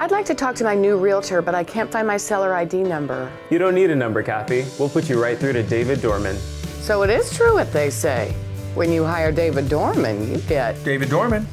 I'd like to talk to my new realtor, but I can't find my seller ID number. You don't need a number, Kathy. We'll put you right through to David Dorman. So it is true what they say. When you hire David Dorman, you get David Dorman.